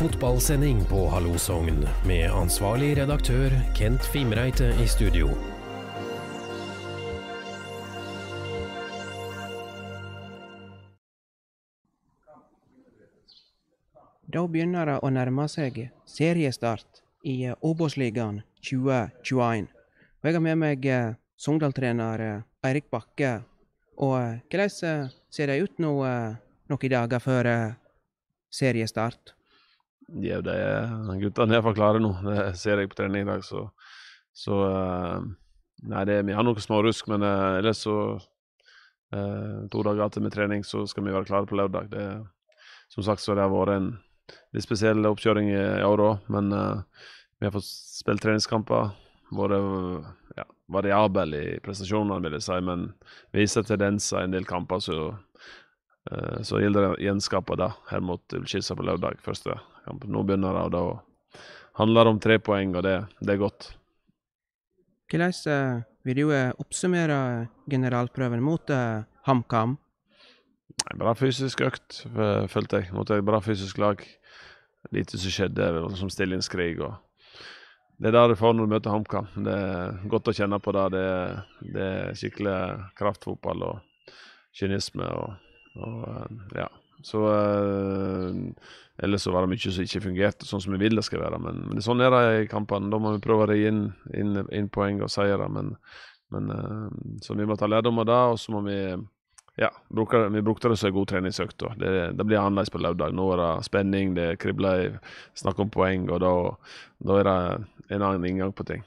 fotballsending på Hallo Sogn med ansvarlig redaktør Kent Fimreite i studio. Da begynner det å nærme seg seriestart i Obos-ligaen 2021. Og jeg har med meg eh, Sogndal-trener eh, Eirik Bakke. Og eh, hvordan ser det ut nå noen dager før seriestart? Ja, det er guttene er for klare nå. Det ser jeg på trening i dag, så, så eh, Nei, det, vi har noe smårusk, men eh, ellers så eh, To dager til med trening, så skal vi være klare på lørdag. Det, som sagt så det har vært en litt spesiell oppkjøring i, i år òg, men eh, vi har fått spilt treningskamper. Vært ja, variabel i prestasjonene, vil jeg si, men viser tendenser i en del kamper, så Eh, Så gjelder det å gjenskape det her mot Ullkisa på lørdag, første kamp. Nå begynner det, og da handler det om tre poeng, og det, det er godt. Hvordan eh, vil du eh, oppsummere generalprøven mot eh, HamKam? Bra fysisk økt, eh, følte jeg. Mot et bra fysisk lag. Lite som skjedde, som stillingskrig. og Det er det du får når du møter HamKam. Det er godt å kjenne på det. Det, er- det er skikkelig kraftfotball og kynisme. og Og, eh, ja. Så eh, Ellers så var det mye som ikke fungerte sånn som vi vil det skal være. Men, men sånn er det i kampene. Da må vi prøve å ri inn, inn, inn poeng og seire. Men, men eh, så vi må ta lærdom av det, og så må vi ja, bruke, vi brukte det som en god treningsøkt. Det, det blir annerledes på lørdag. Nå er det spenning, det kribler, snakk om poeng, og da, da er det en annen inngang på ting.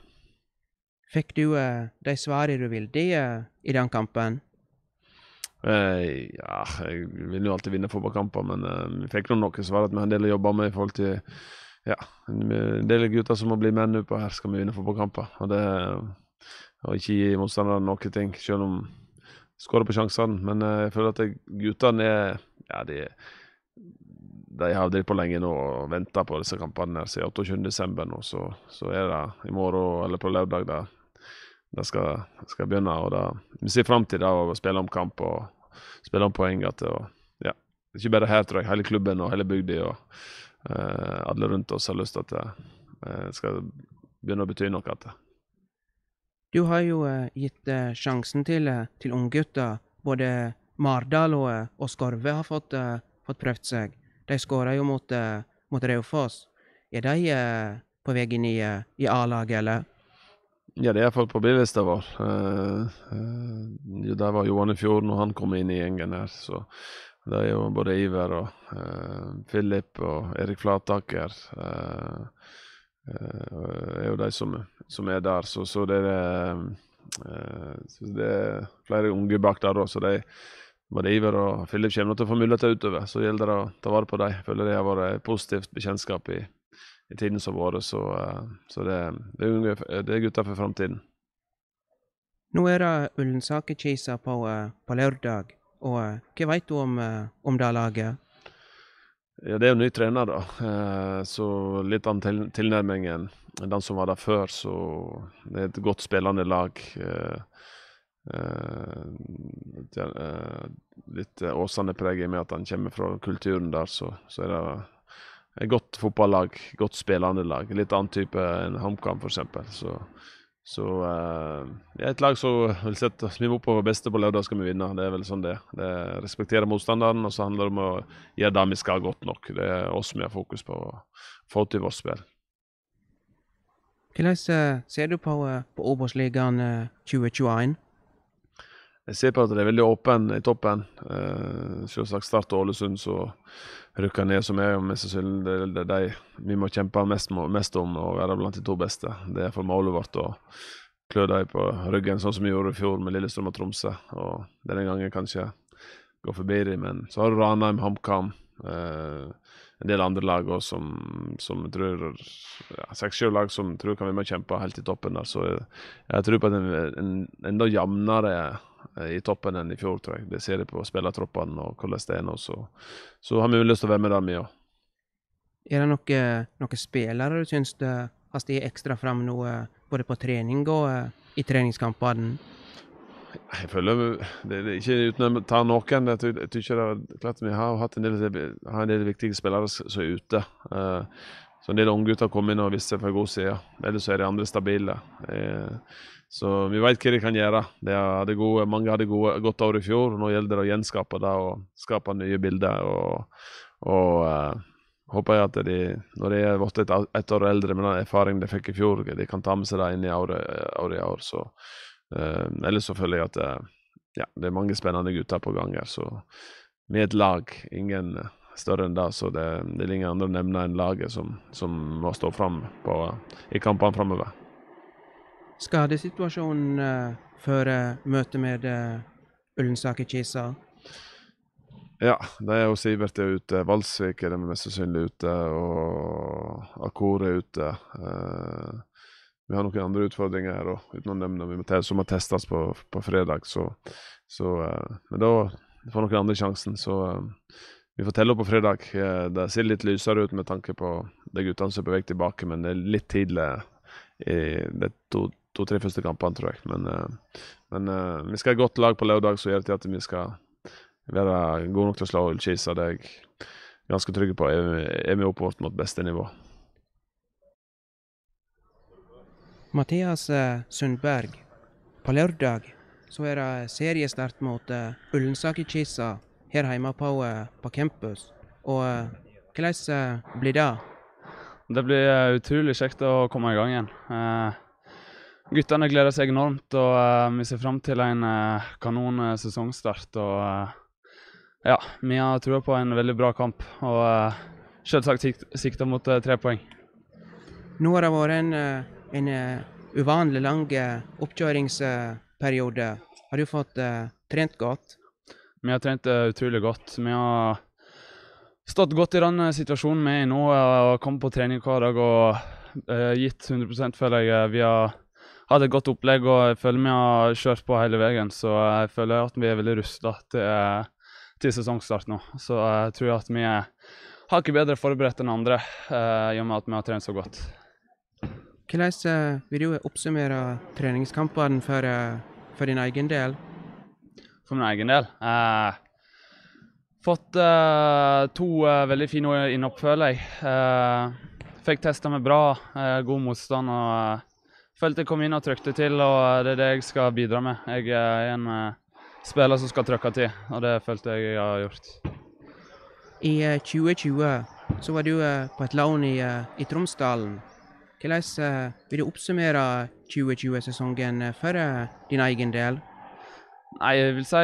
Fikk du uh, de svarene du ville uh, i den kampen? Eh, ja, jeg vil jo alltid vinne fotballkamper, men uh, vi fikk nå noe svar at vi har en del å jobbe med i forhold til ja, en del gutter som må bli menn utpå her, skal vi vinne fotballkamper. Og det og ikke gi motstanderne noen ting, selv om skårer på sjansene. Men uh, jeg føler at guttene er ja, de, de har drevet på lenge nå og venta på disse kampene her siden 28.12. nå, så, så er det i morgen eller på lørdag det, det skal, skal begynne. og da, Vi ser fram til det å spille om kamp og spille om poeng. At, og, ja, ikke bare her, tror jeg. Hele klubben og hele bygda og uh, alle rundt oss har lyst til at det uh, skal begynne å bety noe. At det. Du har jo uh, gitt sjansen til, uh, til unggutter. Både Mardal og, og Skorve har fått, fått prøvd seg. De skåra jo mot, mot Raufoss. Er de på vei inn i, i A-laget, eller? Ja, det er iallfall på billista vår. Uh, uh, der var Johan i fjor når han kom inn i gjengen her. Så det er jo både Iver og uh, Philip og Erik Flataker. uh, er jo de som, som er der. Så, så det er det er flere unge bak der òg, så de både Iver og Philip kommer til å få muligheter utover. Så gjelder det å ta vare på dem. Føler det har vært positivt bekjentskap i, i tiden som har vært. Så, eh, så det, det, er unge, det er gutter for framtiden. Nå er det Ullensaker-Kisa på, eh, på lørdag. Og eh, hva veit du om, eh, om det laget? Ja, det er jo ny trener, da. Eh, så litt om til, tilnærmingen den som var der før. Så det er et godt spillende lag. Eh, eh, eh, litt eh, Åsane-preg i og med at han kommer fra kulturen der, så, så er det et godt fotballag. Godt spillende lag. Litt annen type enn HamKam, f.eks. Så, så uh, det er et lag som vil sette Vi må på beste på lørdag, skal vi vinne. Det er vel sånn det. Det er Respektere motstanderen, og så handler det om å gjøre det vi skal godt nok. Det er oss vi har fokus på å få til vårt spill. Hvordan eh, ser du på, eh, på Obos-ligaen eh, 2021? Jeg ser på at det er veldig åpen i toppen. Uh, selvsagt Start og Ålesund så rykker ned, som er jo mest sannsynlig det, det, de vi må kjempe mest, mest om å være blant de to beste. Det er for målet vårt å klø dem på ryggen, sånn som vi gjorde i fjor med Lillestrøm og Tromsø. Og denne gangen kanskje gå forbi dem, men så har du Ranheim, HamKam. Eh, en del andre lag også som, som tror ja, Seks-sju lag som tror kan være med og kjempe helt i toppen der. Så jeg, jeg tror på at en, en enda jevnere i toppen enn i fjor, tror jeg. Det ser jeg på spillertroppene og hvordan det er nå. Så, så har vi lyst til å være med der, vi òg. Er det noen noe spillere du syns har stått ekstra fram nå, eh, både på trening og eh, i treningskampene? Jeg føler det, er ikke uten å ta noen. Jeg tror det er klart Vi har hatt en del, har en del viktige spillere som er ute. Uh, så en del unggutter kom inn og viste seg fra god side. Ellers er de andre stabile. Uh, så vi vet hva de kan gjøre. De hadde gode, mange hadde gode, godt år i fjor. Nå gjelder det å gjenskape det og skape nye bilder. Og, og uh, håper jeg at de, når de er blitt et, et, år eldre med den erfaringen de fikk i fjor, de kan ta med seg det inn i året, året i år. Så, uh, ellers så føler jeg at uh, ja, det er mange spennende gutter på gang her. Så vi er et lag, ingen større enn det. Så det, det er ingen andre nevner enn laget som, som må stå fram på, i kampene framover. Skadesituasjonen uh, før møtet med Ullensaker-Kisa ja, det er jo Sivert er ute. Valsvik er mest sannsynlig ute. Og Akore er ute. Uh, vi har noen andre utfordringer her òg, uten å nevne vi må som må testes på, på fredag. Så, så uh, Men da får noen andre sjansen. Så uh, vi får telle opp på fredag. det ser litt lysere ut med tanke på de guttene som er på vei tilbake, men det er litt tidlig i de to-tre to, første kampene, tror jeg. Men, men vi skal ha et godt lag på lørdag, som gjør til at vi skal være gode nok til å slå Ullkisa. Det er jeg ganske trygg på. Er, vi oppe mot beste nivå. Mathias eh, Sundberg. På lørdag så er det seriestart mot Ullensaker-Kisa her hjemme på, uh, på campus. Og uh, hvordan uh, blir det? Det blir utrolig kjekt å komme i gang igjen. guttene gleder seg enormt, og vi ser fram til en kanon sesongstart. og ja, vi har trua på en veldig bra kamp, og selvsagt sikt, sikta mot tre poeng. Nå har det vært en, en uvanlig lang oppkjøringsperiode. Har du fått trent godt? Vi har trent utrolig godt. Vi har stått godt i den situasjonen vi er i nå. og Kommet på trening hver dag og gitt 100 føler jeg. Vi har hatt et godt opplegg og jeg føler vi har kjørt på hele veien. Så jeg føler at vi er veldig rusta til til sesongstart nå. Så jeg tror at vi er hakket bedre forberedt enn andre, i og med at vi har trent så godt. Hvordan vil du oppsummere treningskampene for, for, din egen del? For min egen del? Uh, fått to veldig fine innhopp, føler jeg. fikk testa meg bra, god motstand. og Følte jeg kom inn og trykte til, og det er det jeg skal bidra med. Jeg er en spiller som skal trykke til, og det følte jeg jeg har gjort. I 2020 eh, så var du eh, på et lån i, eh, i Tromsdalen. Hvordan vil du oppsummere 2020-sesongen for din egen del? Nei, jeg vil si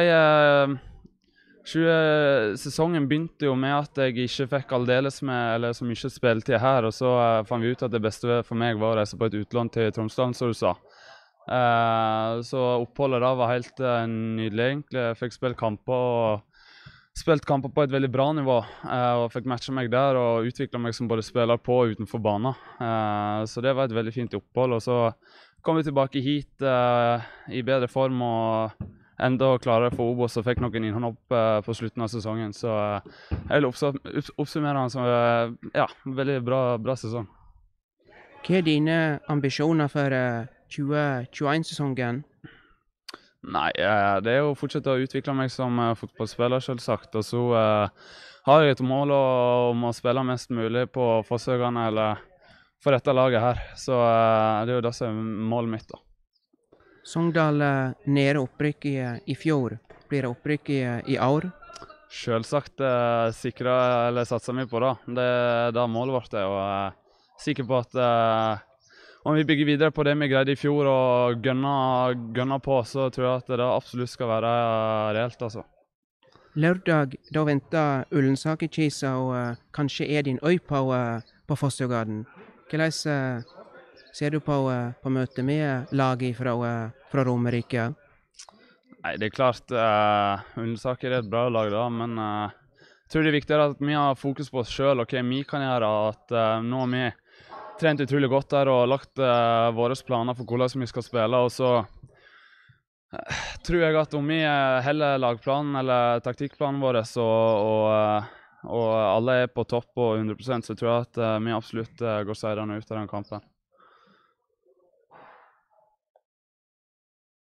20, Sesongen begynte jo med at jeg ikke fikk aldeles med eller så mye spilletid her. og Så fant vi ut at det beste for meg var å reise på et utlån til Tromsdalen, som du sa. Uh, så oppholdet da var helt uh, nydelig, egentlig. Jeg fikk spilt kamper og spilt kamper på et veldig bra nivå. Uh, og fikk matcha meg der og utvikla meg som både spiller på og utenfor banen. så det var et veldig fint opphold. Og så kom vi tilbake hit i bedre form og enda klarere for Obos og fikk noen innhold opp på slutten av sesongen. Så jeg vil oppsummere den som ja, veldig bra, bra sesong. Hva er dine ambisjoner for 2021-sesongen? Nei, eh, det er å fortsette å utvikle meg som eh, fotballspiller, selvsagt. Og så har jeg et mål om å spille mest mulig på forsøkene eller for dette laget her. Så det er jo det som er målet mitt, da. Sogndal nede opprykk i, i, fjor. Blir det opprykk i, i år? Selvsagt eh, sikra eller satsa mye på det. Det er det målet vårt er. Og jeg er sikker på at eh, om vi bygger videre på det vi greide i fjor og gønner, gønner på, så tror jeg at det absolutt skal være reelt, altså. Lørdag da venter Ullensaker-Kisa og uh, kanskje din øy på, uh, på Fossjågarden. Hvordan uh, ser du på, på møtet med laget fra, fra Romerike? Nei, Det er klart uh, Undersaker er et bra lag, da, men jeg tror det er viktigere at vi har fokus på oss sjøl og hva vi kan gjøre. At nå har vi trent utrolig godt der og lagt uh, våre planer for hvordan vi skal spille. Og så tror jeg at om vi heller lagplanen eller taktikkplanen vår og, og, og, alle er på topp og 100% så tror jeg at vi absolutt går seirende ut av den kampen.